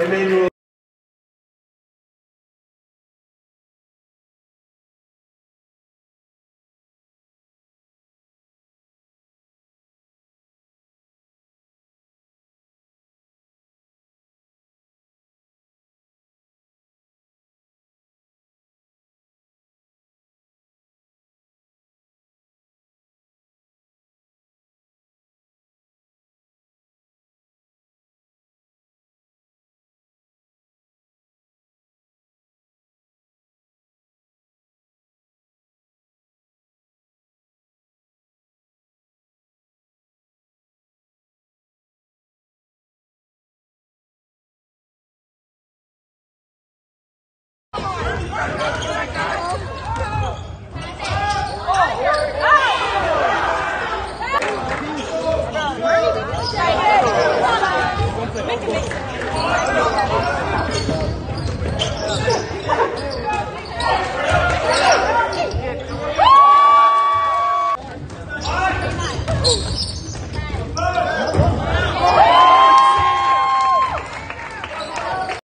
Emmanuel euros.